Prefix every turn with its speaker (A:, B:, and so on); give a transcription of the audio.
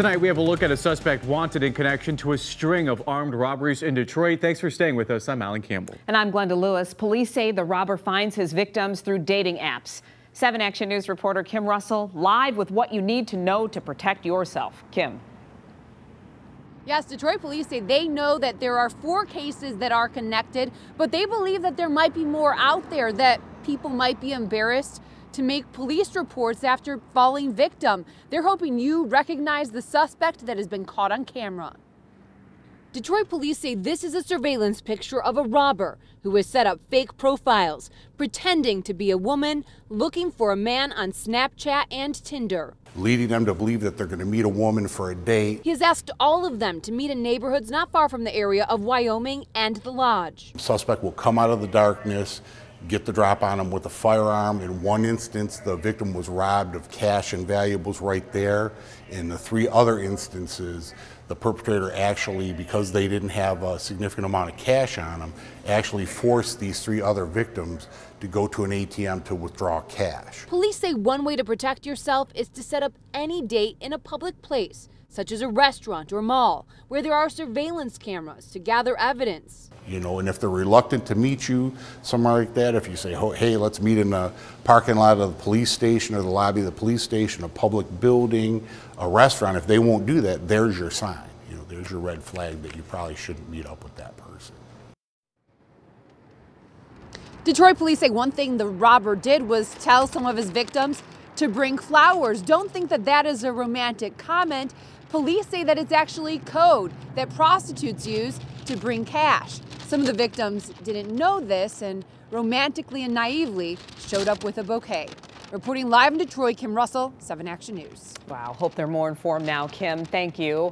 A: Tonight, we have a look at a suspect wanted in connection to a string of armed robberies in Detroit. Thanks for staying with us. I'm Alan Campbell.
B: And I'm Glenda Lewis. Police say the robber finds his victims through dating apps. 7 Action News reporter Kim Russell live with what you need to know to protect yourself. Kim.
C: Yes, Detroit police say they know that there are four cases that are connected, but they believe that there might be more out there that people might be embarrassed to make police reports after falling victim. They're hoping you recognize the suspect that has been caught on camera. Detroit police say this is a surveillance picture of a robber who has set up fake profiles, pretending to be a woman looking for a man on Snapchat and Tinder.
D: Leading them to believe that they're going to meet a woman for a date.
C: He has asked all of them to meet in neighborhoods not far from the area of Wyoming and the Lodge.
D: Suspect will come out of the darkness, get the drop on him with a firearm. In one instance, the victim was robbed of cash and valuables right there. In the three other instances, the perpetrator actually, because they didn't have a significant amount of cash on them, actually forced these three other victims to go to an ATM to withdraw cash.
C: Police say one way to protect yourself is to set up any date in a public place such as a restaurant or mall, where there are surveillance cameras to gather evidence.
D: You know, and if they're reluctant to meet you somewhere like that, if you say, hey, let's meet in the parking lot of the police station or the lobby of the police station, a public building, a restaurant, if they won't do that, there's your sign. You know, there's your red flag that you probably shouldn't meet up with that person.
C: Detroit police say one thing the robber did was tell some of his victims to bring flowers. Don't think that that is a romantic comment. Police say that it's actually code that prostitutes use to bring cash. Some of the victims didn't know this and romantically and naively showed up with a bouquet. Reporting live in Detroit, Kim Russell, 7 Action News.
B: Wow, hope they're more informed now, Kim. Thank you.